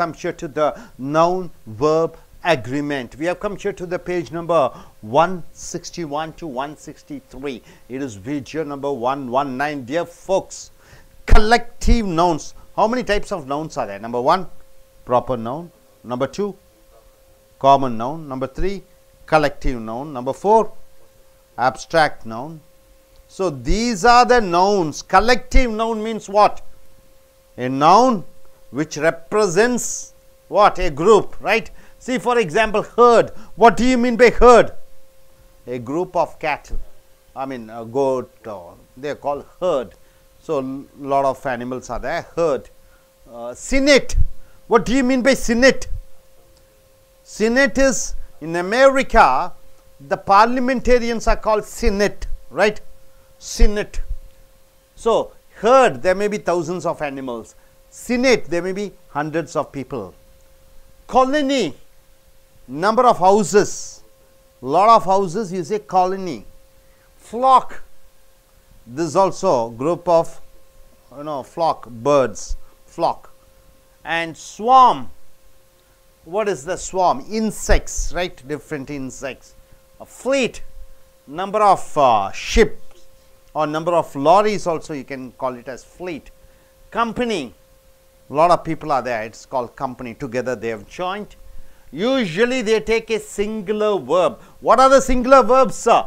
come here to the noun verb agreement. We have come here to the page number 161 to 163. It is video number 119. Dear folks, collective nouns. How many types of nouns are there? Number one, proper noun. Number two, common noun. Number three, collective noun. Number four, abstract noun. So these are the nouns. Collective noun means what? A noun which represents what? A group, right? See, for example, herd. What do you mean by herd? A group of cattle. I mean, a goat, or they are called herd. So, lot of animals are there, herd. Uh, senate. What do you mean by senate? Senate is in America, the parliamentarians are called senate, right? Senate. So, herd, there may be thousands of animals. Senate, there may be hundreds of people. Colony, number of houses. Lot of houses, you say colony. Flock, this is also group of you know flock birds flock and swarm what is the swarm insects right different insects a fleet number of uh, ships or number of lorries also you can call it as fleet company lot of people are there. It's called company together. They have joined. Usually they take a singular verb. What are the singular verbs sir?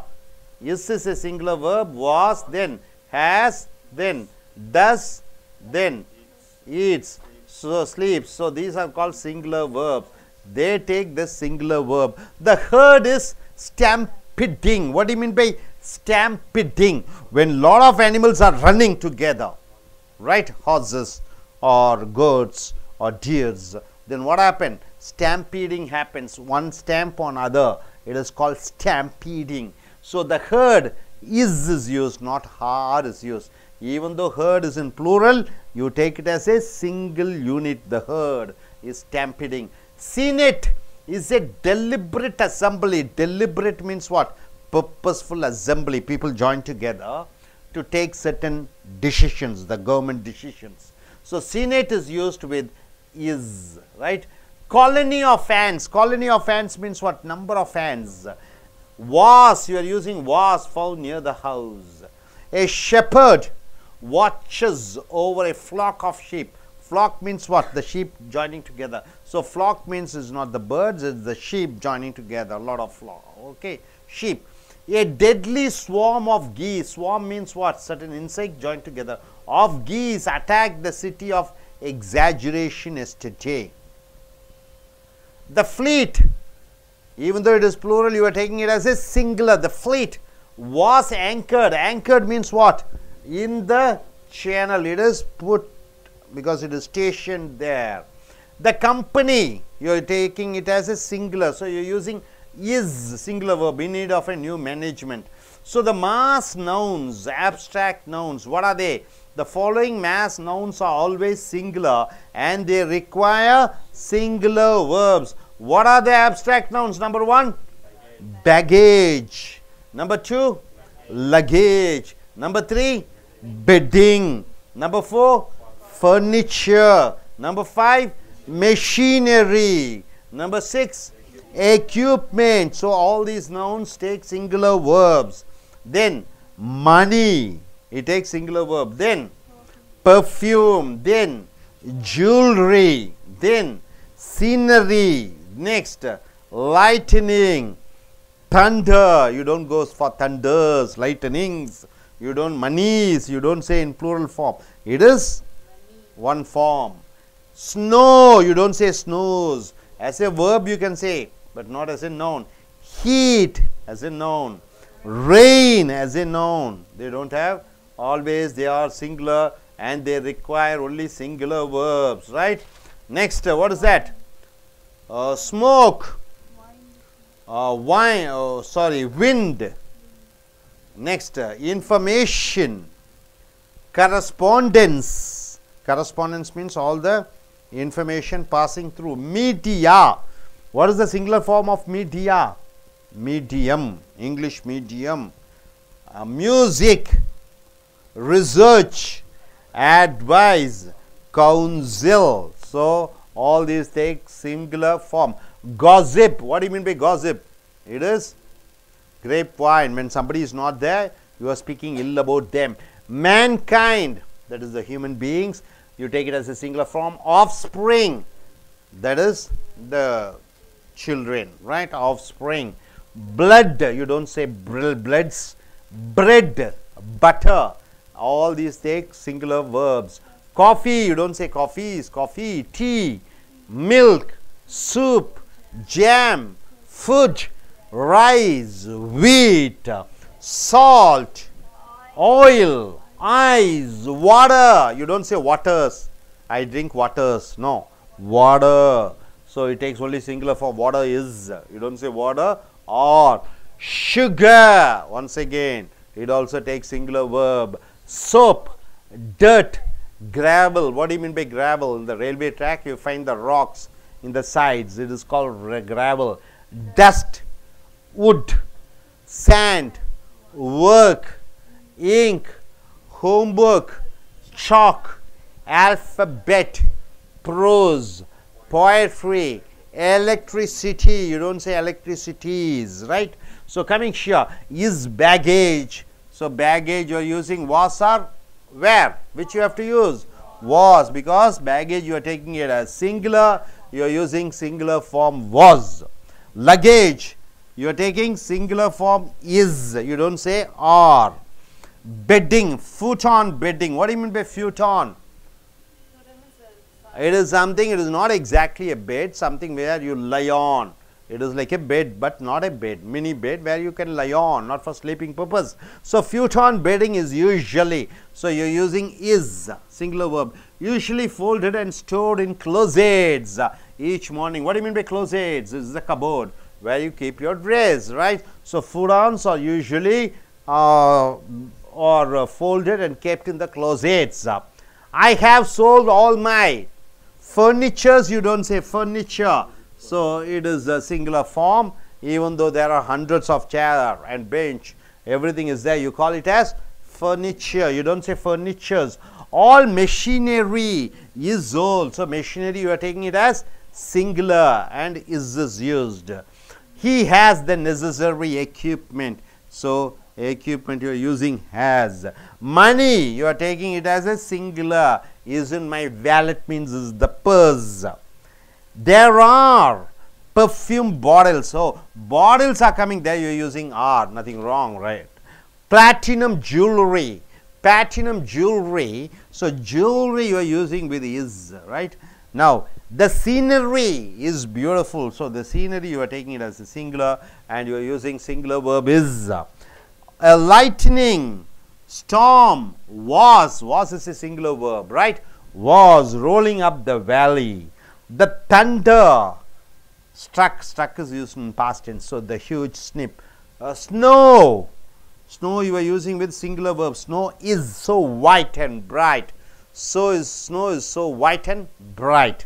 Is is a singular verb. Was then. Has then. Does then. Eats. So sleeps. So these are called singular verbs. They take the singular verb. The herd is stampeding. What do you mean by stampeding? When lot of animals are running together right? Horses or goats or deers then what happened? Stampeding happens. One stamp on other. It is called stampeding. So the herd is is used not har is used. Even though herd is in plural you take it as a single unit. The herd is stampeding. Senate is a deliberate assembly. Deliberate means what? Purposeful assembly. People join together to take certain decisions the government decisions so senate is used with is right? Colony of ants colony of ants means what? Number of ants was you are using was found near the house. A shepherd watches over a flock of sheep. Flock means what? The sheep joining together. So flock means is not the birds it's the sheep joining together. A lot of flock okay? Sheep. A deadly swarm of geese. Swarm means what? Certain insect joined together of geese attacked the city of exaggeration yesterday. The fleet even though it is plural you are taking it as a singular the fleet was anchored. Anchored means what? In the channel. It is put because it is stationed there. The company you are taking it as a singular. So you are using is singular verb in need of a new management. So the mass nouns abstract nouns what are they the following mass nouns are always singular and they require singular verbs what are the abstract nouns? Number one, baggage. Number two, luggage. Number three, bedding. Number four, furniture. Number five, machinery. Number six, equipment. So, all these nouns take singular verbs. Then, money. It takes singular verb. Then, perfume. Then, jewelry. Then, scenery Next, lightning, thunder. You don't go for thunders, lightnings. You don't monies. You don't say in plural form. It is one form. Snow. You don't say snows. As a verb, you can say, but not as a noun. Heat as a noun. Rain as a noun. They don't have always. They are singular and they require only singular verbs. Right. Next, what is that? uh, smoke, uh, wine, oh, sorry, wind. Next, uh, information, correspondence. Correspondence means all the information passing through. Media. What is the singular form of media? Medium, English medium. Uh, music, research, advise, counsel. So, All these take singular form. Gossip. What do you mean by gossip? It is grapevine. When somebody is not there, you are speaking ill about them. Mankind. That is the human beings. You take it as a singular form. Offspring. That is the children, right? Offspring. Blood. You don't say bloods. Bread. Butter. All these take singular verbs. Coffee. You don't say coffee. Is coffee. Tea. Milk. Soup. Jam. Food. Rice. Wheat. Salt. Oil. Ice. Water. You don't say waters. I drink waters. No. Water. So it takes only singular for water is. You don't say water or sugar. Once again, it also takes singular verb. Soap, dirt, gravel. What do you mean by gravel? In the railway track, you find the rocks in the sides. It is called gravel. Dust, wood, sand, work, ink, homework, chalk, alphabet, prose, poetry, electricity. You don't say electricities, right? So coming here is baggage. So baggage you are using was or where? Which you have to use? Was because baggage you are taking it as singular. You are using singular form was. Luggage you are taking singular form is. You don't say are. Bedding, futon bedding. What do you mean by futon? It is something, it is not exactly a bed, something where you lie on. It is like a bed, but not a bed, mini bed where you can lie on, not for sleeping purpose. So, futon bedding is usually, so you are using is, singular verb, usually folded and stored in closets each morning. What do you mean by closets? This is a cupboard where you keep your dress, right? So, futons are usually uh, or uh, folded and kept in the closets. I have sold all my Furnitures, you don't say furniture. So, it is a singular form even though there are hundreds of chair and bench, everything is there. You call it as furniture. You don't say furnitures. All machinery is old. So, machinery you are taking it as singular and is, is used. He has the necessary equipment. So, equipment you are using has. Money you are taking it as a singular is in my wallet means is the purse. There are perfume bottles. So, bottles are coming there you are using are nothing wrong right. Platinum jewelry, platinum jewelry. So, jewelry you are using with is right. Now, the scenery is beautiful. So, the scenery you are taking it as a singular and you are using singular verb is. A lightning storm was, was is a singular verb, right? Was rolling up the valley. The thunder struck, struck is used in past tense. So, the huge snip. Uh, snow, snow you are using with singular verb. Snow is so white and bright. So is snow is so white and bright.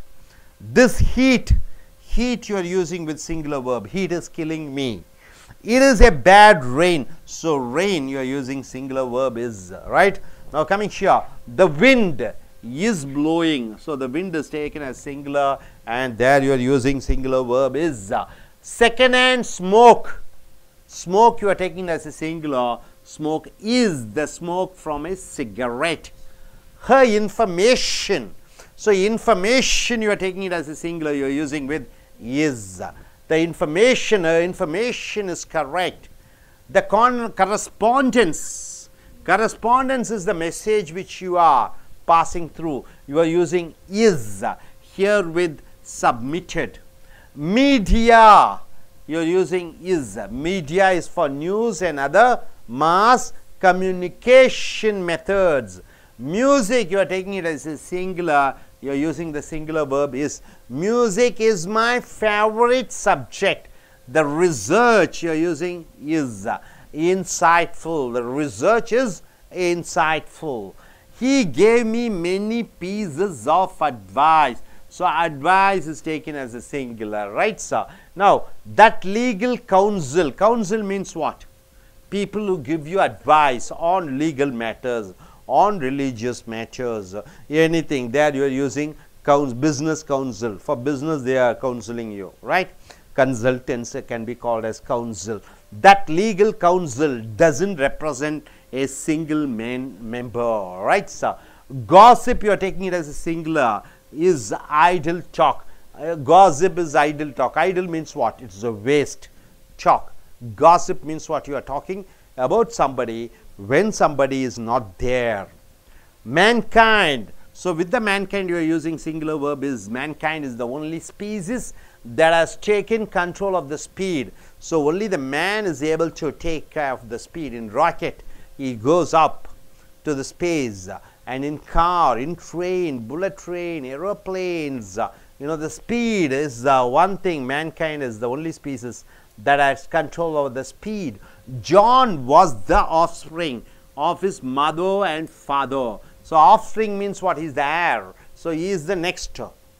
This heat, heat you are using with singular verb. Heat is killing me. It is a bad rain. So, rain you are using singular verb is right. Now, coming here the wind is blowing. So, the wind is taken as singular and there you are using singular verb is second hand smoke. Smoke you are taking as a singular smoke is the smoke from a cigarette. Her information. So, information you are taking it as a singular you are using with is the information, uh, information is correct. The correspondence, correspondence is the message which you are passing through. You are using is here with submitted. Media, you are using is. Media is for news and other mass communication methods. Music, you are taking it as a singular you are using the singular verb is music is my favorite subject. The research you are using is insightful. The research is insightful. He gave me many pieces of advice. So, advice is taken as a singular, right, sir? Now, that legal counsel, counsel means what? People who give you advice on legal matters on religious matters, anything there you are using business counsel for business they are counseling you right consultants can be called as counsel that legal counsel doesn't represent a single man member right sir? Gossip you are taking it as a singular is idle talk. Uh, gossip is idle talk. Idle means what? It's a waste talk. Gossip means what you are talking about somebody when somebody is not there. Mankind. So with the mankind you are using singular verb is mankind is the only species that has taken control of the speed. So only the man is able to take care of the speed in rocket he goes up to the space uh, and in car in train bullet train aeroplanes uh, you know the speed is uh, one thing mankind is the only species that has control over the speed. John was the offspring of his mother and father. So offspring means what? He's the heir. So he is the next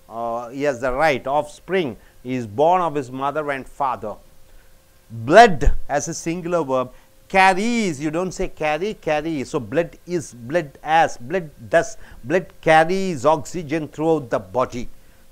uh, he has the right offspring. He is born of his mother and father. Blood as a singular verb carries you don't say carry carry so blood is blood as blood does blood carries oxygen throughout the body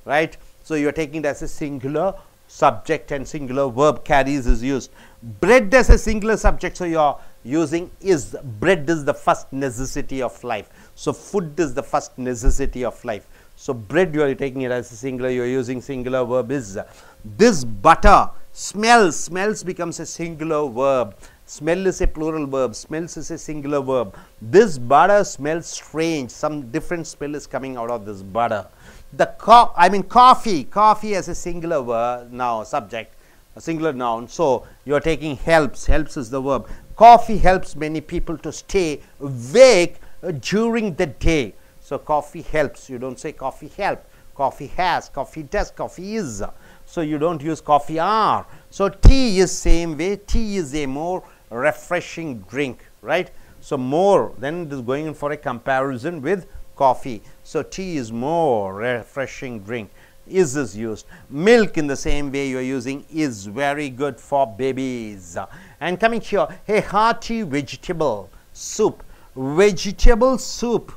right? So you are taking it as a singular subject and singular verb carries is used. Bread as a singular subject so you are using is. Bread is the first necessity of life. So food is the first necessity of life. So bread you are taking it as a singular you are using singular verb is. This butter smells smells becomes a singular verb smell is a plural verb smells is a singular verb. This butter smells strange. Some different smell is coming out of this butter. The co i mean coffee coffee as a singular verb now subject a singular noun. So you are taking helps. Helps is the verb. Coffee helps many people to stay awake uh, during the day. So coffee helps. You don't say coffee help. Coffee has coffee does coffee is. So you don't use coffee are. So tea is same way. Tea is a more refreshing drink right? So more then it is going in for a comparison with coffee. So tea is more refreshing drink. Is is used? Milk in the same way you are using is very good for babies. And coming here a hearty vegetable soup. Vegetable soup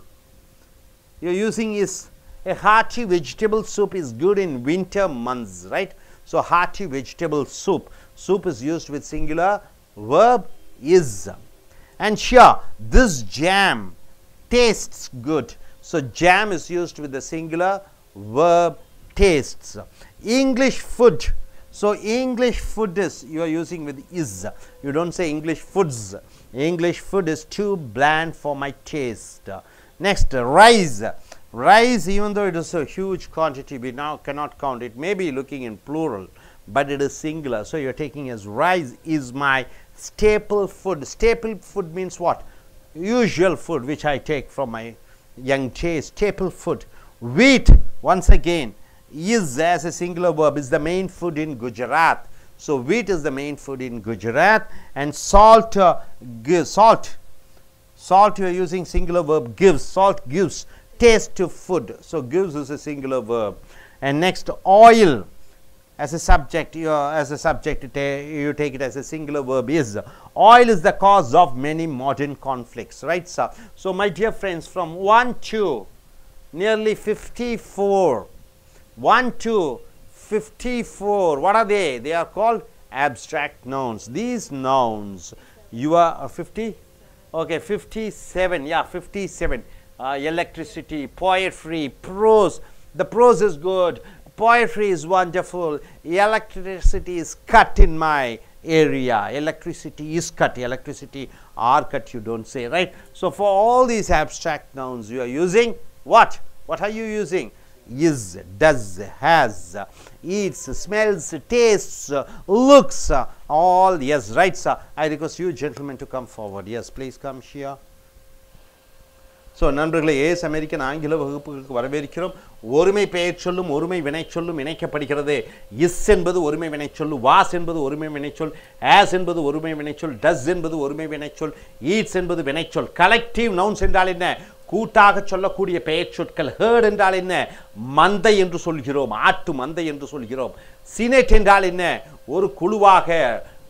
you're using is a hearty vegetable soup is good in winter months right? So hearty vegetable soup. Soup is used with singular verb is. And here this jam tastes good. So jam is used with the singular verb tastes. English food. So english food is you are using with is. You don't say english foods. English food is too bland for my taste. Next rice. Rice even though it is a huge quantity we now cannot count. It may be looking in plural but it is singular. So you are taking as rice is my staple food. Staple food means what? Usual food which i take from my young days. Staple food. Wheat once again is as a singular verb is the main food in gujarat. So wheat is the main food in gujarat. And salt uh, salt. Salt you are using singular verb gives. Salt gives. Taste to food. So gives is a singular verb. And next oil as a subject you as a subject you take it as a singular verb is. Oil is the cause of many modern conflicts right sir? So my dear friends from 1 to nearly 54 1 to 54 what are they? They are called abstract nouns. These nouns you are 50 okay 57 yeah 57 uh, electricity poetry prose. The prose is good poetry is wonderful. Electricity is cut in my area. Electricity is cut. Electricity are cut you don't say right? So for all these abstract nouns you are using what? What are you using? Is does has eats smells tastes looks all yes right sir. I request you gentlemen to come forward. Yes please come here so நண்பர்களே A American ஆங்கில வகுப்புகளுக்கு வரவேற்கிறோம். ஒருமை பெயர் சொல்லும் ஒருமை வினை சொல்லும் இணைக்கப்படுகிறது. இஸ் என்பது ஒருமை வினைச்சொல் வாஸ் என்பது ஒருமை வினைச்சொல் ஆஸ் என்பது ஒருமை வினைச்சொல் டஸ் என்பது ஒருமை வினைச்சொல் ஈட்ஸ் என்பது வினைச்சொல் கலெக்டிவ் நவுன்ஸ் என்றால் என்ன? கூட்டாக சொல்லக்கூடிய பெயர் சொற்கள். ஹேர்ட் என்றால் என்ன? மந்தை என்று சொல்கிறோம் ஆட்டு மந்தை என்று சொல்கிறோம். சினேட் என்றால் என்ன? ஒரு குழுவாக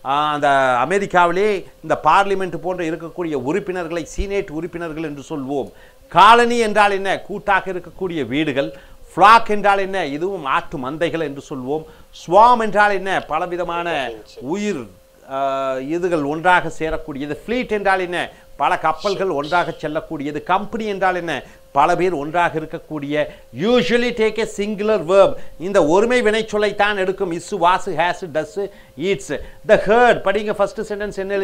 அந்த அமெரிக்காவிலே இந்த பார்லிமெண்ட் போன்ற இருக்கக்கூடிய உறுப்பினர்களை சீனேட் உறுப்பினர்கள் என்று சொல்வோம். காலனி என்றால் என்ன? கூட்டாக இருக்கக்கூடிய வீடுகள். ஃப்ளாக் என்றால் என்ன? இதுவும் ஆட்டு மந்தைகள் என்று சொல்வோம். ஸ்வாம் என்றால் என்ன? பலவிதமான உயிர் இதுகள் ஒன்றாக சேரக்கூடியது. ஃப்ளீட் என்றால் என்ன? பல கப்பல்கள் ஒன்றாக செல்லக்கூடியது. கம்பெனி என்றால் என்ன? பல பேர் ஒன்றாக இருக்கக்கூடிய usually take a singular verb. இந்த ஒருமை வினைச்சொல்லை தான் எடுக்கும். Is was has does eats the herd படிங்க ஃபர்ஸ்ட் சென்டென்ஸ் என்ன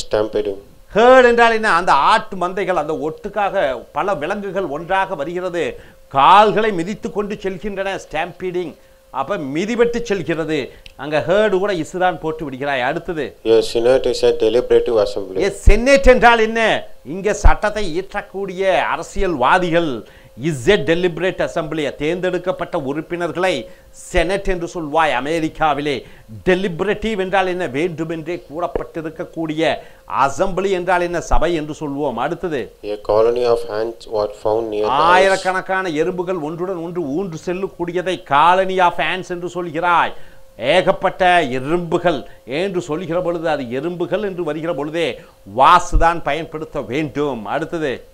stampeding. ஹேர்ட் என்றால் என்ன? அந்த ஆட்டு மந்தைகள் அந்த ஒட்டுக்காக பல விலங்குகள் ஒன்றாக வருகிறது. கால்களை மிதித்து கொண்டு செல்கின்றன. ஸ்டாம்பீடிங் அப்ப மிதிபட்டு செல்கிறது. அங்க ஹேர்டு கூட இசுதான் போட்டு விடுகிறாய். அடுத்தது. சென்னேட் என்றால் என்ன? இங்க சட்டத்தை இயற்றக்கூடிய அரசியல்வாதிகள் இஸ் எ டெலிபரேட் அசம்பிளி தேர்ந்தெடுக்கப்பட்ட உறுப்பினர்களை செனட் என்று சொல்வாய் அமெரிக்காவிலே. டெலிபரேட்டிவ் என்றால் என்ன? வேண்டுமென்றே கூறப்பட்டிருக்கக்கூடிய அசம்பிளி என்றால் என்ன? சபை என்று சொல்வோம். அடுத்தது. ஆயிரக்கணக்கான எறும்புகள் ஒன்றுடன் ஒன்று ஊன்று செல்லக்கூடியதை காலனி ஆஃப் ants என்று சொல்கிறாய். ஏகப்பட்ட எறும்புகள் என்று சொல்கிற பொழுது அது எறும்புகள் என்று வருகிற பொழுதே வாசுதான் பயன்படுத்த வேண்டும். அடுத்தது.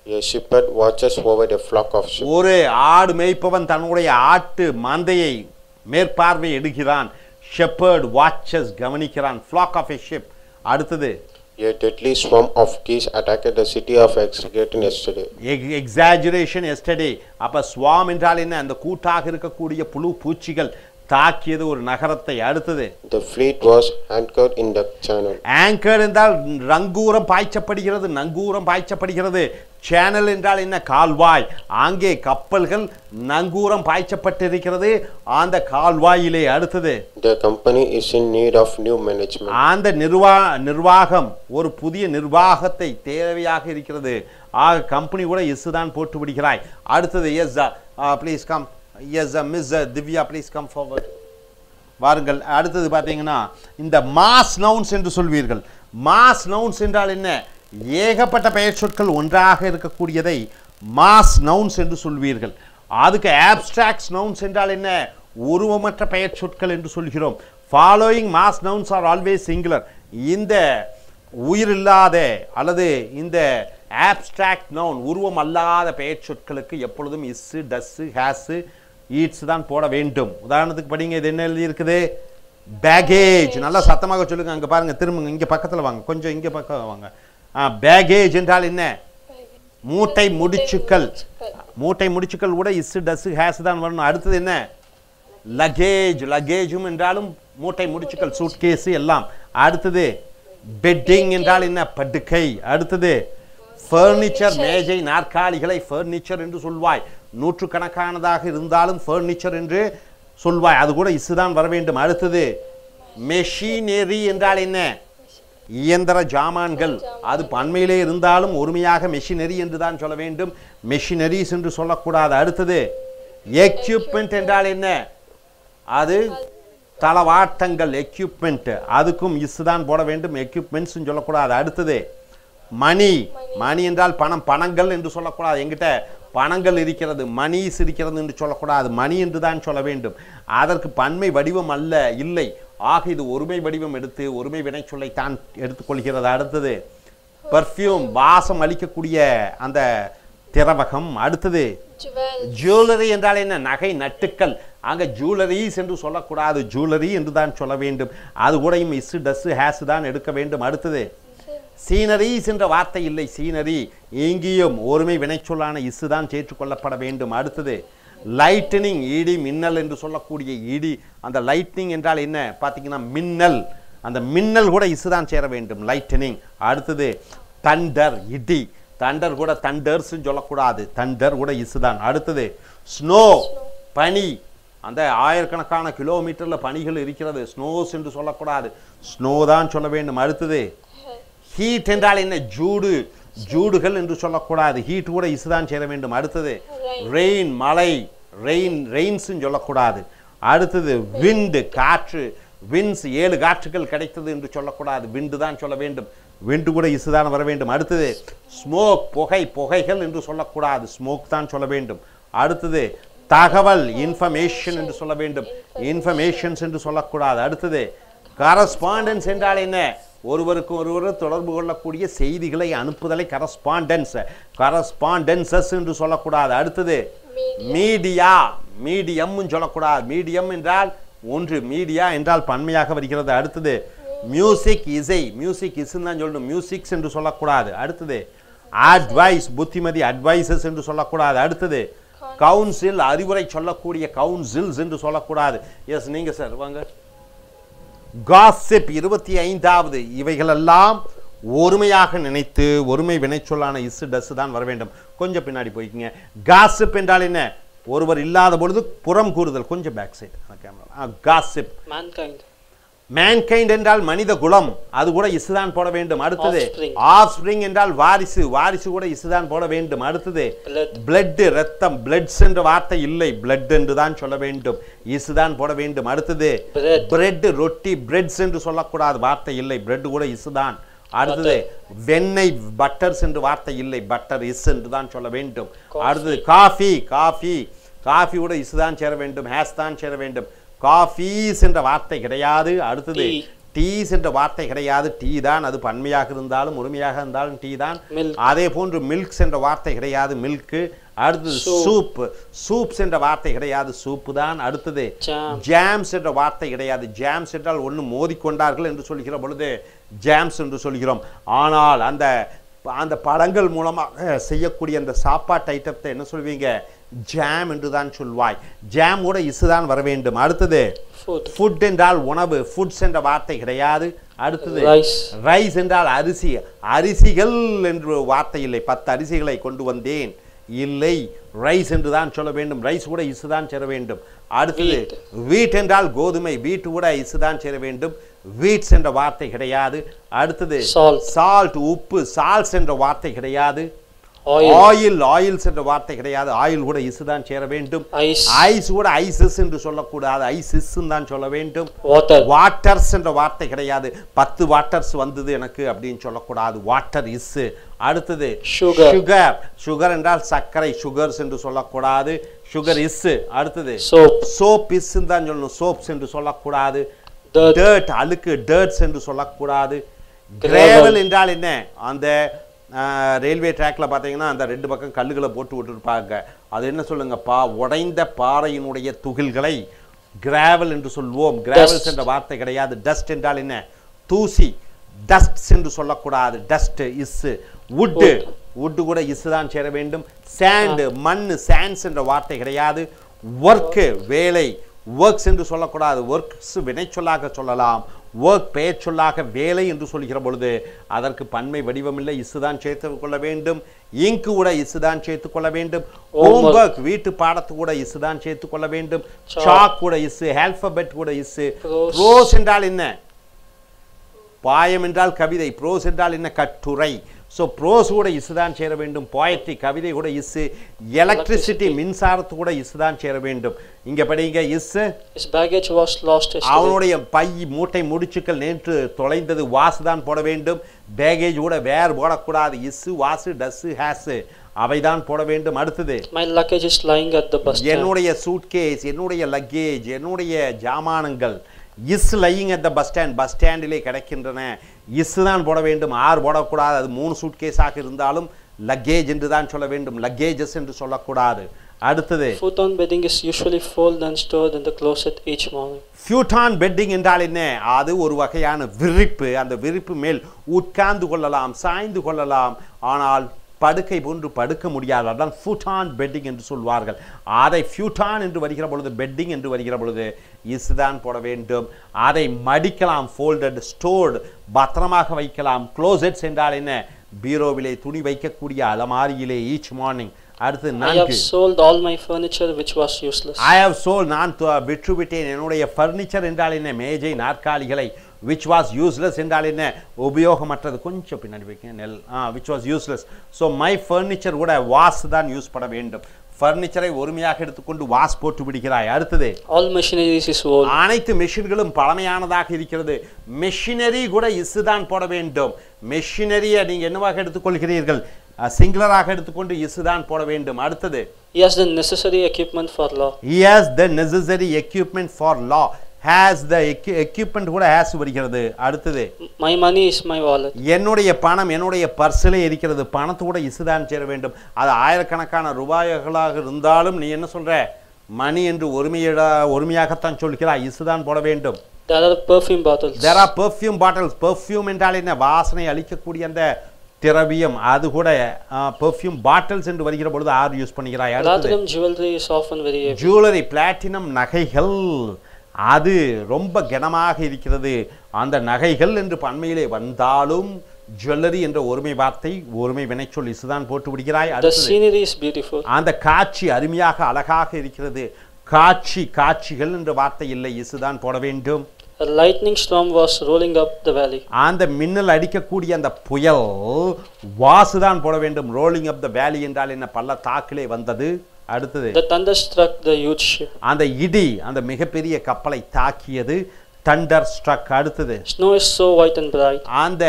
ஒரு ஆடு மேய்ப்பவன் தன்னுடைய ஆட்டு மந்தையை மேற்பார்வை எடுகிறான். ஷெப்பர்ட் வாட்சஸ் கவனிக்கிறான். ஃப்ளாக் ஆஃப் எ ஷிப் அடுத்தது A deadly swarm of geese attacked the city of Execution yesterday. Execution yesterday அப்ப ஸ்வாம் என்றால் என்ன? அந்த கூட்டாக இருக்கக்கூடிய புழு பூச்சிகள் தாக்கியது ஒரு நகரத்தை அடுத்தது. The fleet was anchored in the channel. Anchor என்றால் ரங்கூரம் பாய்ச்சப்படுகிறது நங்கூரம் பாய்ச்சப்படுகிறது. சேனல் என்றால் என்ன? கால்வாய். அங்கே கப்பல்கள் நங்கூரம் பாய்ச்சப்பட்டிருக்கிறது. அந்த கால்வாயிலே அடுத்தது. The company is in need of new management. அந்த நிர்வா நிர்வாகம் ஒரு புதிய நிர்வாகத்தை தேவையாக இருக்கிறது. ஆக கம்பெனி கூட எஸ் தான் போட்டு விடுகிறாய். அடுத்தது yes please come yes miss Divya please come forward வாருங்கள் அடுத்தது பார்த்தீங்கன்னா இந்த மாஸ் நவுன்ஸ் என்று சொல்வீர்கள். மாஸ் நவுன்ஸ் என்றால் என்ன? ஏகப்பட்ட பெயர் சொற்கள் ஒன்றாக இருக்கக்கூடியதை மாஸ் நவுன்ஸ் என்று சொல்வீர்கள். அதுக்கு ஆப்ஸ்ட்ராக்ட்ஸ் நவுன்ஸ் என்றால் என்ன? உருவமற்ற பெயர் சொற்கள் என்று சொல்கிறோம். Following mass nouns are always singular இந்த உயிரில்லாத அல்லது இந்த ஆப்ஸ்ட்ராக்ட் நவுன் உருவம் அல்லாத பெயர் சொற்களுக்கு எப்பொழுதும் இஸ்ஸு டஸ்ஸு ஹேஸு ஈட்ஸ் தான் போட வேண்டும். உதாரணத்துக்கு படிங்க இது என்ன எழுதி இருக்குது பேகேஜ் நல்லா சத்தமாக சொல்லுங்க அங்கே பாருங்க திரும்புங்க இங்கே பக்கத்தில் வாங்க கொஞ்சம் இங்கே பக்கம் வாங்க. பேகேஜ் என்றால் என்ன? மூட்டை முடிச்சுக்கள் மூட்டை முடிச்சுக்கள் கூட இஸ் டஸ் ஹேஸ் தான் வரணும். அடுத்தது என்ன? லக்கேஜ் லக்கேஜும் என்றாலும் மூட்டை முடிச்சுக்கள் சூட்கேஸ் எல்லாம். அடுத்தது பெட்டிங் என்றால் என்ன? படுக்கை. அடுத்தது ஃபர்னிச்சர் மேஜை நாற்காலிகளை ஃபர்னிச்சர் என்று சொல்வாய். நூற்றுக்கணக்கானதாக இருந்தாலும் ஃபர்னிச்சர் என்று சொல்வாய். அது கூட இசுதான் வர வேண்டும். அடுத்தது மெஷினரி என்றால் என்ன? இயந்திர ஜாமான்கள். அது பண்மையிலே இருந்தாலும் ஒருமையாக மெஷினரி என்று தான் சொல்ல வேண்டும். மெஷினரிஸ் என்று சொல்லக்கூடாது. அடுத்தது எக்யூப்மெண்ட் என்றால் என்ன? அது தளவாட்டங்கள் எக்யூப்மெண்ட் அதுக்கும் இஸ் தான் போட வேண்டும். எக்யூப்மெண்ட்ஸ் சொல்லக்கூடாது. அடுத்தது மணி. மணி என்றால் பணம். பணங்கள் என்று சொல்லக்கூடாது. எங்கிட்ட பணங்கள் இருக்கிறது மணிஸ் இருக்கிறது என்று சொல்லக்கூடாது. மணி என்று தான் சொல்ல வேண்டும். அதற்கு பன்மை வடிவம் அல்ல இல்லை. ஆக இது ஒருமை வடிவம் எடுத்து ஒருமை வினைச்சொல்லை தான் எடுத்துக்கொள்கிறது அடுத்தது பர்ஃப்யூம் வாசம் அளிக்கக்கூடிய அந்த திரவகம். அடுத்தது. ஜுவல்லரி என்றால் என்ன? நகை நட்டுக்கள். அங்க ஜுவல்லரிஸ் என்று சொல்லக்கூடாது. ஜுவல்லரி என்று தான் சொல்ல வேண்டும். அது கூடயும் இஸ் டஸ் ஹேஸ் தான் எடுக்க வேண்டும். அடுத்தது சீனரிஸ் என்ற வார்த்தை இல்லை சீனரி. எங்கேயும் ஒருமை வினைச்சொல்லான இசு தான் சேர்த்துக்கொள்ளப்பட வேண்டும். அடுத்தது லைட்டனிங் இடி மின்னல் என்று சொல்லக்கூடிய இடி. அந்த லைட்னிங் என்றால் என்ன? பார்த்தீங்கன்னா மின்னல். அந்த மின்னல் கூட இசு தான் சேர வேண்டும் லைட்டனிங் அடுத்தது தண்டர் இடி. தண்டர் கூட தண்டர்ஸ் சொல்லக்கூடாது. தண்டர் கூட இசு தான். அடுத்தது ஸ்னோ பனி. அந்த ஆயிரக்கணக்கான கிலோமீட்டரில் பனிகள் இருக்கிறது. ஸ்னோஸ் என்று சொல்லக்கூடாது. ஸ்னோ தான் சொல்ல வேண்டும். அடுத்தது ஹீட் என்றால் என்ன? ஜூடு. ஜூடுகள் என்று சொல்லக்கூடாது. ஹீட் கூட இசுதான் சேர வேண்டும். அடுத்தது ரெயின் மழை. ரெயின் ரெயின்ஸ் சொல்லக்கூடாது. அடுத்தது விண்டு காற்று. விண்ட்ஸ் ஏழு காற்றுகள் கிடைத்தது என்று சொல்லக்கூடாது. விண்டு தான் சொல்ல வேண்டும். விண்டு கூட இசுதான் வர வேண்டும். அடுத்தது ஸ்மோக் புகை புகைகள் என்று சொல்லக்கூடாது. ஸ்மோக் தான் சொல்ல வேண்டும். அடுத்தது தகவல் இன்ஃபர்மேஷன் என்று சொல்ல வேண்டும். இன்ஃபர்மேஷன்ஸ் என்று சொல்லக்கூடாது. அடுத்தது கரஸ்பாண்டன்ஸ் என்றால் என்ன? ஒருவருக்கு ஒருவர் தொடர்பு கொள்ளக்கூடிய செய்திகளை அனுப்புதலை கரஸ்பாண்டன்ஸ் கரஸ்பாண்டன்சஸ் என்று சொல்லக்கூடாது. அடுத்தது மீடியா மீடியம்னு சொல்லக்கூடாது. மீடியம் என்றால் ஒன்று மீடியா என்றால் பன்மையாக வருகிறது. அடுத்தது மியூசிக் இசை மியூசிக் இசுன்னு தான் சொல்லணும். மியூசிக்ஸ் என்று சொல்லக்கூடாது. அடுத்தது அட்வைஸ் புத்திமதி அட்வைசஸ் என்று சொல்லக்கூடாது. அடுத்தது கவுன்சில் அறிவுரை சொல்லக்கூடிய கவுன்சில்ஸ் என்று சொல்லக்கூடாது. எஸ் நீங்க சார் வாங்க. காசிப் இருபத்தி ஐந்தாவது இவைகளெல்லாம் ஒருமையாக நினைத்து ஒருமை வினைச்சொல்லான இசு டஸ் தான் வர வேண்டும். கொஞ்சம் பின்னாடி போய்க்குங்க. காசிப் என்றால் என்ன? ஒருவர் இல்லாத பொழுது புறம் கூறுதல். கொஞ்சம் back side camera gossip mankind என்றால் மனித குலம். அது கூட இசுதான் போட வேண்டும். அடுத்தது Offspring. ஆஃப் என்றால் வாரிசு. வாரிசு கூட இசுதான் போட வேண்டும். அடுத்தது Blood. பிளட் ரத்தம் பிளட்ஸ் என்ற வார்த்தை இல்லை. பிளட் என்று தான் சொல்ல வேண்டும். இசுதான் போட வேண்டும். அடுத்தது Bread. பிரெட் ரொட்டி பிரெட்ஸ் என்று சொல்லக்கூடாது. வார்த்தை இல்லை. பிரெட் கூட இசுதான் அடுத்தது வெண்ணெய் பட்டர்ஸ் என்று வார்த்தை இல்லை. பட்டர் இஸ் என்று தான் சொல்ல வேண்டும். அடுத்தது காஃபி காஃபி காஃபி கூட இசுதான் சேர வேண்டும். ஹேஸ் தான் சேர வேண்டும். காஃபீஸ் என்ற வார்த்தை கிடையாது. அடுத்தது. டீஸ் என்ற வார்த்தை கிடையாது. டீ தான். அது பன்மையாக இருந்தாலும் முழுமையாக இருந்தாலும் டீ தான். அதே போன்று மில்க்ஸ் என்ற வார்த்தை கிடையாது. மில்க் அடுத்தது Soup. சூப் சூப்ஸ் என்ற வார்த்தை கிடையாது. சூப்பு தான். அடுத்தது. ஜாம்ஸ் என்ற வார்த்தை கிடையாது. ஜாம்ஸ் என்றால் ஒன்று மோதிக்கொண்டார்கள் என்று சொல்கிற பொழுது ஜாம்ஸ் என்று சொல்கிறோம். ஆனால் அந்த அந்த படங்கள் மூலமாக செய்யக்கூடிய அந்த சாப்பாட்டு ஐட்டத்தை என்ன சொல்வீங்க? ஜாம் என்று தான் சொல்வாய். ஜாம் கூட இசுதான் வர வேண்டும். அடுத்தது. ஃபுட் என்றால் உணவு. ஃபுட்ஸ் என்ற வார்த்தை கிடையாது. அடுத்தது. ரைஸ் என்றால் அரிசி. அரிசிகள் என்று வார்த்தை இல்லை. பத்து அரிசிகளை கொண்டு வந்தேன். இல்லை. ரைஸ் என்று தான் சொல்ல வேண்டும். ரைஸ் கூட இசுதான் சேர வேண்டும். அடுத்தது. வீட் என்றால் கோதுமை. வீட்டு கூட இசுதான் சேர வேண்டும். வீட்ஸ் என்ற வார்த்தை கிடையாது அடுத்தது Salt. சால்ட் உப்பு சால்ஸ் என்ற வார்த்தை கிடையாது Oil. ஆயில் ஆயில்ஸ் என்ற வார்த்தை கிடையாது ஆயில் கூட இசுதான் சேர வேண்டும் Ice. ஐஸ் கூட ஐசஸ் என்று சொல்லக்கூடாது ஐசிஸ் தான் சொல்ல வேண்டும். வாட்டர்ஸ் என்ற வார்த்தை கிடையாது பத்து வாட்டர்ஸ் வந்தது எனக்கு அப்படின்னு சொல்லக்கூடாது வாட்டர் இஸ் அடுத்தது Sugar. சுகர் சுகர் என்றால் சர்க்கரை சுகர்ஸ் என்று சொல்லக்கூடாது சுகர் இஸ் அடுத்தது Soap. சோப் இஸ் தான் சொல்லணும் சோப்ஸ் என்று சொல்லக்கூடாது. டர்ட் அழுக்கு டர்ட்ஸ் என்று சொல்லக்கூடாது. கிரேவல் என்றால் என்ன? அந்த ரயில்வே ட்ராக்ல பார்த்தீங்கன்னா அந்த ரெண்டு பக்கம் கல்லுகளை போட்டு விட்டுருப்பாங்க. அது என்ன சொல்லுங்கப்பா உடைந்த பாறையினுடைய துகில்களை கிராவல் என்று சொல்வோம். கிராவல்ஸ். என்ற வார்த்தை கிடையாது. டஸ்ட் என்றால் என்ன? தூசி. டஸ்ட்ஸ் என்று சொல்லக்கூடாது. Dust is wood. வுட்டு கூட இஸ் தான் சேர வேண்டும். சாண்ட் மண் சாண்ட்ஸ் என்ற வார்த்தை கிடையாது. ஒர்க்கு வேலை. ஒர்க்ஸ் என்று சொல்லக்கூடாது. ஒர்க்ஸ் வினைச்சொல்லாக சொல்லலாம். ஒர்க் பெயர் சொல்லாக வேலை என்று சொல்கிற பொழுது அதற்கு பன்மை வடிவமில்லை. இசுதான் சேர்த்து கொள்ள வேண்டும். இங்கு கூட இசுதான் சேர்த்து கொள்ள வேண்டும். ஹோம்ஒர்க் வீட்டு பாடத்து கூட இசுதான் சேர்த்து கொள்ள வேண்டும். சாக் கூட இசு ஆல்பபெட் கூட இசு. ப்ரோஸ் என்றால் என்ன? பாயம் என்றால் கவிதை. ப்ரோஸ் என்றால் என்ன? கட்டுரை. ஸோ ப்ரோஸ் கூட இசுதான் சேர வேண்டும் poetry கவிதை கூட இசு எலக்ட்ரிசிட்டி மின்சாரத்து கூட இசுதான் சேர வேண்டும். இங்க படிங்க is. His baggage was lost yesterday. அவனுடைய பை மூட்டை முடிச்சுக்கள் நேற்று தொலைந்தது வாசு தான் போட வேண்டும். பேகேஜ் கூட வேர் போடக்கூடாது இசு வாசு டஸ்ஸு ஹேஸு. அவைதான் போட வேண்டும். அடுத்தது My luggage is lying at the bus stand. என்னுடைய சூட்கேஸ் என்னுடைய லக்கேஜ் என்னுடைய ஜாமானங்கள் is lying at the bus stand bus ஸ்டாண்டிலே கிடைக்கின்றன. இஸ் தான் போட வேண்டும் ஆர் போடக்கூடாது. அது மூணு சூட்கேஸாக இருந்தாலும் லக்கேஜ் என்று தான் சொல்ல வேண்டும். லக்கேஜஸ் என்று சொல்லக்கூடாது. அடுத்தது Futon bedding is usually folded and stored in the closet each morning. Futon bedding என்றால் என்ன? அது ஒரு வகையான விரிப்பு. அந்த விரிப்பு மேல் உட்கார்ந்து கொள்ளலாம் சாய்ந்து கொள்ளலாம். ஆனால் படுக்கை போன்று படுக்க முடியாது அதான் ஃபுட்டான் பெட்டிங் என்று சொல்வார்கள். அதை ஃபியூட்டான் என்று வருகிற பொழுது பெட்டிங் என்று வருகிற பொழுது இசுதான் போட வேண்டும். அதை மடிக்கலாம் ஃபோல்டட் ஸ்டோர்டு பத்திரமாக வைக்கலாம். க்ளோசெட்ஸ் என்றால் என்ன? பீரோவிலே துணி வைக்கக்கூடிய அலமாரியிலே ஈச் மார்னிங் அடுத்து I have நான்கு. sold all my furniture which was useless. I have sold நான் விற்றுவிட்டேன். என்னுடைய ஃபர்னிச்சர் என்றால் என்ன? மேஜை நாற்காலிகளை. விச் வாஸ் யூஸ்லெஸ் என்றால் என்ன? உபயோகமற்றது. கொஞ்சம் பின்னாடி வைக்க நெல். ஆ which was useless so my furniture கூட வாஸ் தான் யூஸ் பண்ண வேண்டும். ஃபர்னிச்சரை ஒருமையாக எடுத்துக்கொண்டு வாஸ் போட்டு விடுகிறாய். அடுத்தது All machineries is old. அனைத்து மெஷின்களும் பழமையானதாக இருக்கிறது. மெஷினரி கூட இசு தான் போட வேண்டும். மெஷினரியை நீங்க என்னவாக எடுத்துக்கொள்கிறீர்கள்? சிங்குலராக எடுத்துக்கொண்டு இசு தான் போட வேண்டும். அடுத்தது He has the necessary equipment for law. he has the necessary equipment the equi- equipment கூட has வருகிறது. அடுத்தது My money is my wallet. என்னுடைய பணம் என்னுடைய பர்சிலே இருக்கிறது. பணத்து கூட இசுதான் சேர வேண்டும். அது ஆயிரக்கணக்கான ரூபாய்களாக இருந்தாலும் நீ என்ன சொல்ற? மணி என்று ஒருமையிட ஒருமையாகத்தான் சொல்கிறாய். இசுதான் போட வேண்டும். There are perfume bottles. Perfume bottles perfume என்றால் என்ன? வாசனை அளிக்கக்கூடிய அந்த திரவியம். அது கூட பெர்ஃப்யூம் பாட்டில்ஸ் என்று வருகிற பொழுது ஆர் யூஸ் பண்ணுகிறாய். ஜுவல்லரி பிளாட்டினம் நகைகள். அது ரொம்ப கனமாக இருக்கிறது. அந்த நகைகள் என்று பன்மையிலே வந்தாலும் ஜுவல்லரி என்ற ஒருமை வார்த்தை ஒருமை வினைச்சொல் இசுதான் போட்டு விடுகிறாய். அந்த காட்சி அருமையாக அழகாக இருக்கிறது. காட்சி காட்சிகள் என்ற வார்த்தை இல்லை இசுதான் போட வேண்டும். A lightning storm was rolling up the valley. அந்த மின்னல் அடிக்கக்கூடிய அந்த புயல் வாசுதான் போட வேண்டும். ரோலிங் அப் த வேலி என்றால் என்ன? பள்ளத்தாக்கிலே வந்தது. அடுத்தது The thunder struck the huge ship. அந்த இடி அந்த மிகப்பெரிய கப்பலை தாக்கியது தண்டர் ஸ்ட்ரக் அடுத்தது Snow is so white and bright. அந்த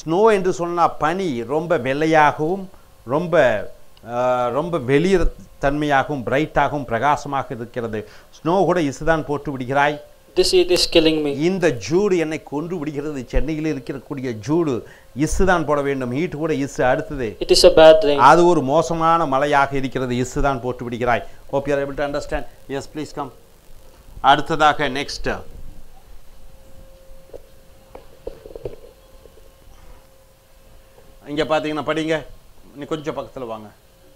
ஸ்னோ என்று சொன்னா பனி ரொம்ப வெள்ளையாகவும் ரொம்ப ரொம்ப வெளிர் தன்மையாகவும் பிரைட்டாகவும் பிரகாசமாக இருக்கிறது ஸ்னோ கூட இசுதான் போட்டு விடுகிறாய் This heat is killing me. இந்த ஜூடு என்னை கொன்று விடுகிறது சென்னையில் இருக்கக்கூடிய ஜூடு இசு தான் போட வேண்டும். ஹீட் கூட இசு அடுத்தது. It is a bad rain. அது ஒரு மோசமான மழையாக இருக்கிறது. இசு தான் போட்டு விடுகிறாய். Hope you able to understand yes please come அடுத்ததாக நெக்ஸ்ட் இங்க பாத்தீங்கன்னா படிங்க. நீ கொஞ்சம் பக்கத்துல வாங்க.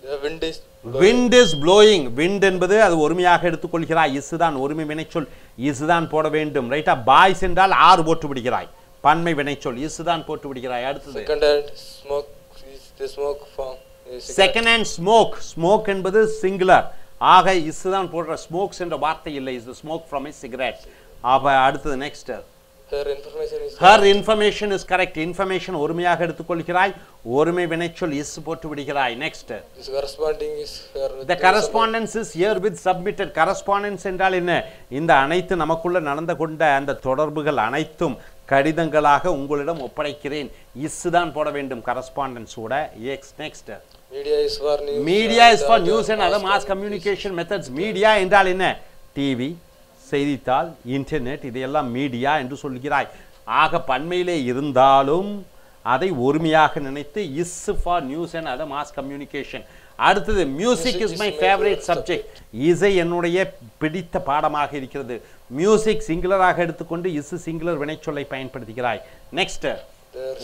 The wind is wind is blowing. Wind என்பது அது ஒருமையாக எடுத்துக்கொள்கிறாய். இசுதான் ஒருமை வினைச்சொல். இசுதான் போட வேண்டும். ரைட்டா பாய்ஸ் என்றால் ஆறு போட்டு விடுகிறாய். பன்மை வினைச்சொல் இசுதான் போட்டு விடுகிறாய். அடுத்தது. செகண்ட் ஹேண்ட் ஸ்மோக் ஸ்மோக் என்பது சிங்குலர் ஆக இசுதான் போடுற ஸ்மோக்ஸ் என்ற வார்த்தை இல்லை. Is smoke from a cigarette. அப்ப அடுத்தது next her information is correct information ஒருமையாக எடுத்துக்கொள்கிறாய். ஒருமை வினைச்சொல் இஸ் போட்டு விடுகிறாய். Next the correspondence is here with submitted correspondence என்றால் என்ன? இந்த அனைத்து நமக்குள்ள நடந்து கொண்ட அந்த தொடர்புகள் அனைத்தும் கடிதங்களாக உங்களிடம் ஒப்படைக்கிறேன். இஸ்ஸு தான் போட வேண்டும் கரஸ்பாண்டன்ஸோட X next media is for news and other mass communication methods media என்றால் என்ன? டிவி செய்தித்தாள் இன்டர்நெட் இதையெல்லாம் மீடியா என்று சொல்கிறாய். ஆக பன்மையிலே இருந்தாலும் அதை ஒருமையாக நினைத்து is for news and other mass communication அடுத்தது music is my favourite subject இசை என்னுடைய பிடித்த பாடமாக இருக்கிறது. மியூசிக் சிங்குலராக எடுத்துக்கொண்டு இஸ் சிங்குலர் வினைச்சொல்லை பயன்படுத்துகிறாய். நெக்ஸ்ட்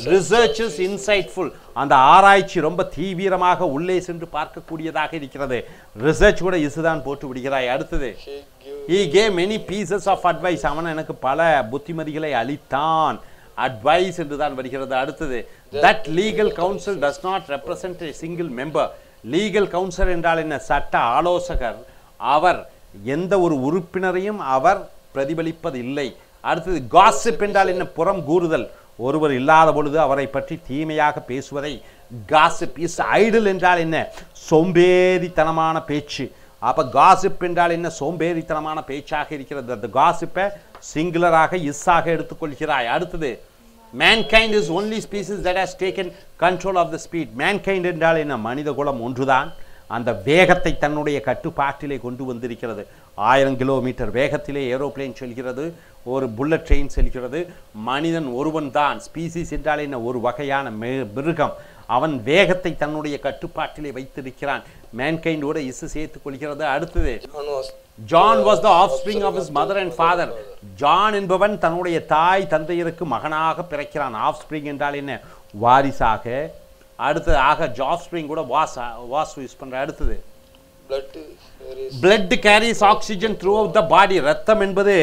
ரிசர்ச் இஸ் இன்சைட்ஃபுல் அந்த ஆராய்ச்சி ரொம்ப தீவிரமாக உள்ளே சென்று பார்க்கக்கூடியதாக இருக்கிறது. ரிசர்ச் கூட இசுதான் போட்டு விடுகிறாய். அடுத்தது he gave many pieces of advice. அவன் எனக்கு பல புத்திமதிகளை அளித்தான். அட்வைஸ் என்று தான் வருகிறது. அடுத்தது that legal counsel does not represent single member legal counsel என்றால் என்ன? சட்ட ஆலோசகர். அவர் எந்த ஒரு உறுப்பினரையும் அவர் பிரதிபலிப்பதில்லை. அடுத்தது காசிப் என்றால் என்ன? புறம் கூறுதல். ஒருவர் இல்லாத பொழுது அவரை பற்றி தீமையாக பேசுவதை. காசிப் இஸ் ஐடில் என்றால் என்ன? சோம்பேறித்தனமான பேச்சு. அப்போ காசிப் என்றால் என்ன? சோம்பேறித்தனமான பேச்சாக இருக்கிறது. அந்த காசிப்பை சிங்குலராக இஸ்ஸாக எடுத்துக்கொள்கிறாய். அடுத்தது mankind is only species that has taken control of the speed mankind என்றால் என்ன? மனித குலம் ஒன்றுதான். அந்த வேகத்தை தன்னுடைய கட்டுப்பாட்டிலே கொண்டு வந்திருக்கிறது. ஆயிரம் கிலோமீட்டர் வேகத்திலே ஏரோப்ளேன் செல்கிறது ஒரு புல்லட் ட்ரெயின் செல்கிறது. மனிதன் ஒருவன் தான் ஸ்பீசிஸ் என்றால் என்ன? ஒரு வகையான மிருகம். அவன் வேகத்தை தன்னுடைய கட்டுப்பாட்டிலே வைத்திருக்கிறான். மேன்கைண்டோட இசு சேர்த்துக் கொள்கிறது. அடுத்தது John was the offspring of his mother and father John என்பவன் தன்னுடைய தாய் தந்தையருக்கு மகனாக பிறக்கிறான். ஆஃப்ஸ்பிரிங் என்றால் என்ன? வாரிசாக அடுத்தது ஆக ஜாஃப்ஸ்பிரிங் கூட வாஸ் வாஸ் யூஸ் பண்ற அடுத்தது. Blood carries oxygen throughout the body ரத்தம் என்பது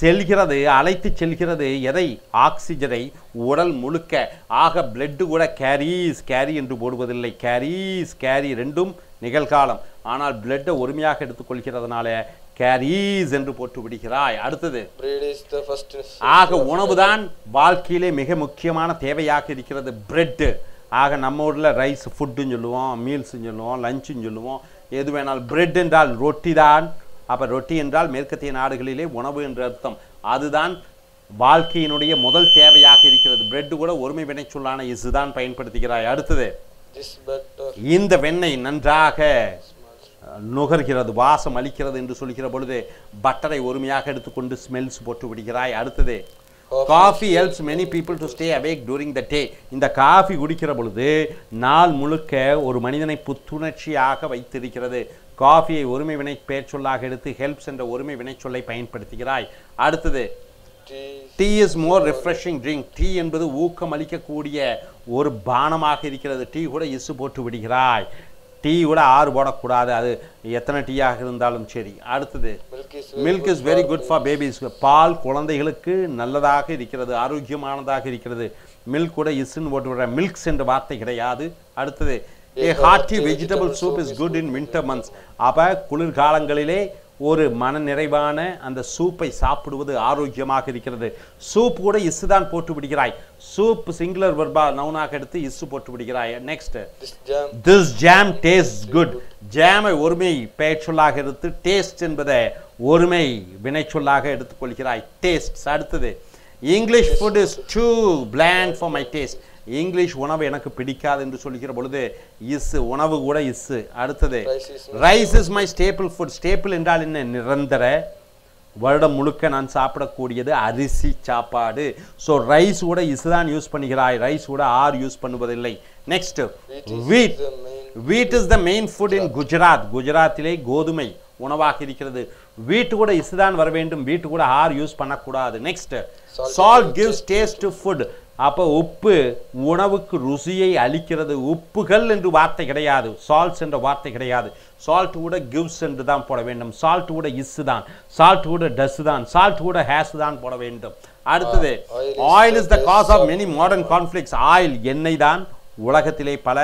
செல்கிறது அழைத்து செல்கிறது. எதை? ஆக்சிஜனை உடல் முழுக்க. ஆக blood கூட கேரிஸ் கேரி என்று போடுவதில்லை. கேரிஸ் கேரி ரெண்டும் நிகழ்காலம். ஆனால் பிளட்டை ஒருமையாக எடுத்துக்கொள்கிறதுனால கேரிஸ் என்று போட்டு விடுகிறாய் அடுத்தது ஆக உணவுதான் வாழ்க்கையிலே மிக முக்கியமான தேவையாக இருக்கிறது. பிரெட்டு ஆக நம்ம ஊரில் ரைஸ் ஃபுட்டுன்னு சொல்லுவோம் மீல்ஸ்ன்னு சொல்லுவோம் லஞ்சுன்னு சொல்லுவோம். எது வேணாலும் பிரெட் என்றால் ரொட்டி தான் அப்போ ரொட்டி என்றால் மேற்கத்திய நாடுகளிலே உணவு என்று அர்த்தம். அதுதான் வாழ்க்கையினுடைய முதல் தேவையாக இருக்கிறது. பிரெட் கூட ஒருமை வினை சொல்லான இசுதான் பயன்படுத்துகிறாய். அடுத்தது இந்த வெண்ணெய் நன்றாக நுகர்கிறது வாசம் அளிக்கிறது என்று சொல்கிற பொழுது பட்டரை ஒருமையாக எடுத்துக்கொண்டு ஸ்மெல்ஸ் போட்டு விடுகிறாய். அடுத்தது coffee helps many people to stay awake during the day. இந்த காஃபி குடிக்கிற பொழுது நாள் முழுக்க ஒரு மனிதனை புத்துணர்ச்சியாக வைத்திருக்கிறது. காஃபியை ஒருமை வினை பெயர் சொல்லாக எடுத்து ஹெல்ப்ஸ் என்ற ஒருமை வினை சொல்லை பயன்படுத்துகிறாய். அடுத்தது tea is more refreshing drink tea என்பது ஊக்கம் அளிக்கக்கூடிய ஒரு பானமாக இருக்கிறது. டீ கூட இசு போட்டு விடுகிறாய். டீ கூட ஆறு போடக்கூடாது. அது எத்தனை டீயாக இருந்தாலும் சரி. அடுத்தது Milk is milk is very good for babies பால் குழந்தைகளுக்கு நல்லதாக இருக்கிறது ஆரோக்கியமானதாக இருக்கிறது. மில்க் கூட இஸ்ன்னு போட்டு விடுற மில்க்ஸ் என்ற வார்த்தை கிடையாது. அடுத்தது a hearty vegetable soup is good in winter months அப்போ குளிர்காலங்களிலே ஒரு மன நிறைவான அந்த சூப்பை சாப்பிடுவது ஆரோக்கியமாக இருக்கிறது. சூப் கூட இசு தான் போட்டு விடுகிறாய். சூப் சிங்குலர் வர்பா நவுனாக எடுத்து இசு போட்டு விடுகிறாய். Next this jam taste good ஜாமை ஒருமை பெயர் சொல்லாக எடுத்து டேஸ்ட் என்பதை ஒருமை வினைச்சொல்லாக எடுத்துக்கொள்கிறாய். டேஸ்ட் அடுத்தது. English food is too bland for my taste English உணவு எனக்கு பிடிக்காது என்று சொல்லுகிற பொழுது இஸ் உணவு கூட இஸ். அடுத்தது rice is my staple food staple என்றால் என்ன? நிரந்தர. வருடம் முழுக்க நான் சாப்பிடக்கூடியது அரிசி சாப்பாடு. ஸோ ரைஸ் கூட இஸ் தான் யூஸ் பண்ணுகிறாய். ரைஸ் கூட are use பண்ணுவதில்லை. Next wheat wheat is the main food in Gujarat குஜராத்திலே கோதுமை உணவாக இருக்கிறது. வீட்டு கூட இசுதான் வர வேண்டும். வீட்டு கூட ஆர் யூஸ் பண்ணக்கூடாது. Next salt gives taste to food அப்போ உப்பு உணவுக்கு ருசியை அளிக்கிறது உப்புகள் என்று வார்த்தை கிடையாது. சால்ட்ஸ் என்ற வார்த்தை கிடையாது. சால்ட் கூட கிவ்ஸ் என்று தான் போட வேண்டும். சால்ட் கூட இஸ் தான். சால்ட் கூட டஸ் தான். சால்ட் கூட ஹேஸ் தான் போட வேண்டும். அடுத்தது oil is oil is the the cause of many modern conflicts oil எண்ணெய் தான் உலகத்திலே பல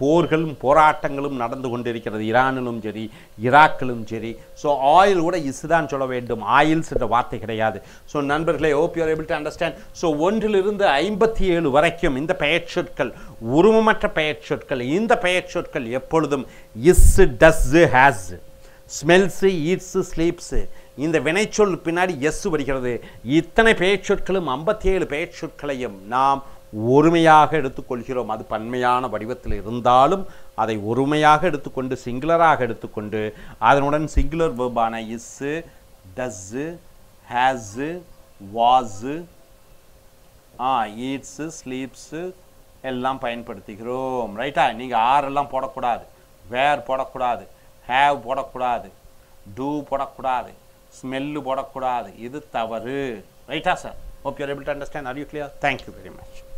போர்களும் போராட்டங்களும் நடந்து கொண்டிருக்கிறது. ஈரானிலும் சரி ஈராக்கிலும் சரி. ஸோ ஆயில் கூட இசுதான் சொல்ல வேண்டும். ஆயில்ஸ் என்ற வார்த்தை கிடையாது. ஸோ நண்பர்களே hope you're able to understand so ஒன்றிலிருந்து ஐம்பத்தி ஏழு வரைக்கும் இந்த பெயர் சொற்கள் உருவமற்ற பெயர் சொற்கள் இந்த பெயர் சொற்கள் எப்பொழுதும் is does has smells eats sleeps இந்த வினைச்சொல் பின்னாடி எஸ் வருகிறது. இத்தனை பெயர்ச்சொற்களும் ஐம்பத்தி ஏழு பெயர்ச்சொற்களையும் நாம் ஒருமையாக எடுத்துக்கொள்கிறோம். அது பன்மையான வடிவத்தில் இருந்தாலும் அதை ஒருமையாக எடுத்துக்கொண்டு சிங்குலராக எடுத்துக்கொண்டு அதனுடன் சிங்குலர் வெர்பான இஸ்ஸு டஸ்ஸு ஹேஸு வாஸு ஆ ஈட்ஸு ஸ்லீப்ஸு எல்லாம் பயன்படுத்துகிறோம். ரைட்டா நீங்கள் ஆறெல்லாம் போடக்கூடாது. வேர் போடக்கூடாது. ஹேவ் போடக்கூடாது. டூ போடக்கூடாது. ஸ்மெல்லு போடக்கூடாது. இது தவறு. ரைட்டா sir hope you're able to understand are you clear thank you very much